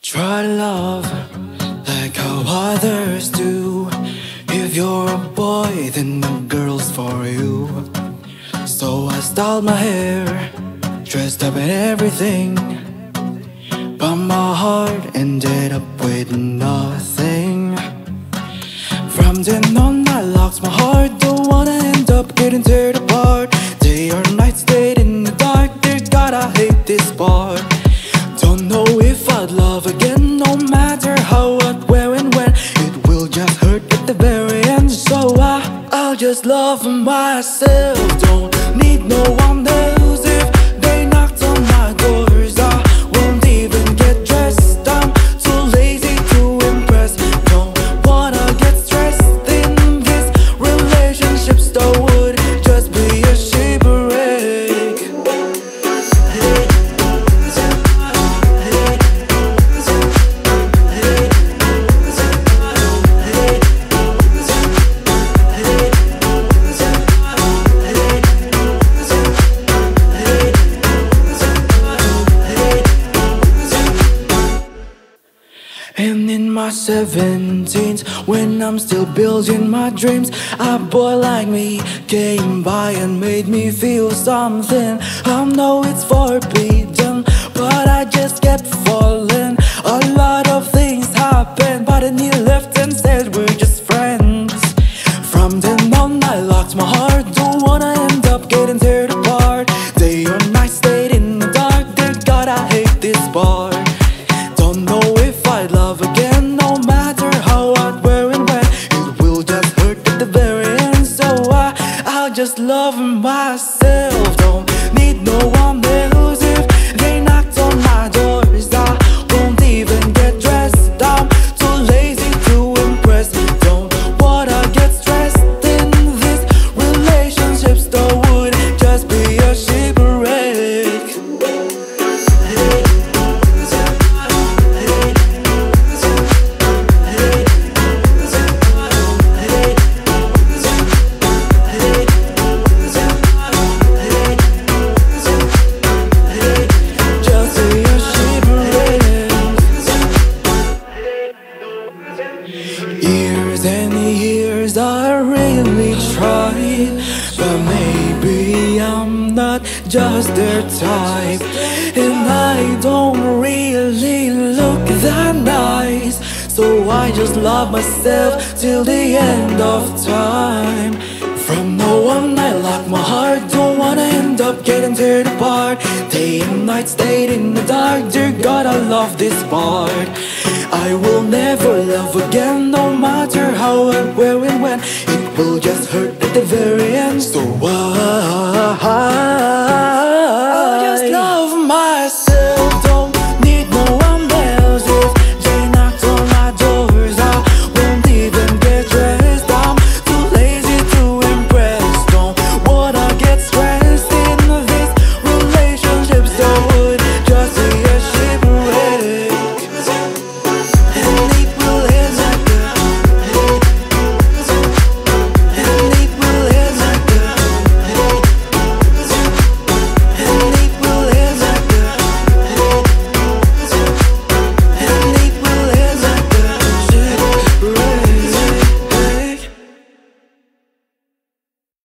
Try to love like how others do. If you're a boy, then the girl's for you. So I styled my hair, dressed up in everything. But my heart ended up with nothing. From then on, I locked my heart. Don't wanna end up getting teared apart. Day or night, I'd love again, no matter how, what, where, and when. It will just hurt at the very end. So I, I'll just love myself. Don't need no one else And in my seventeens, when I'm still building my dreams, a boy like me came by and made me feel something. I know it's forbidden, but I just kept falling. A lot of things happened, but then he left and said we're just friends. From then on, I locked my heart. Don't wanna end up getting teared apart. Day or night, stayed in the dark. Dear God, I hate this part. Just love myself. Years and years I really tried But maybe I'm not just their type. And I don't really look that nice. So I just love myself till the end of time. From no one I lock my heart. Don't wanna end up getting teared apart. Day and night stayed in the dark. Dear God I love this part. I will never love again matter how and where and when It will just hurt at the very end. So